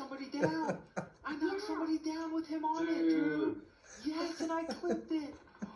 somebody down. I knocked somebody down with him on it, Drew. Yes, and I clipped it.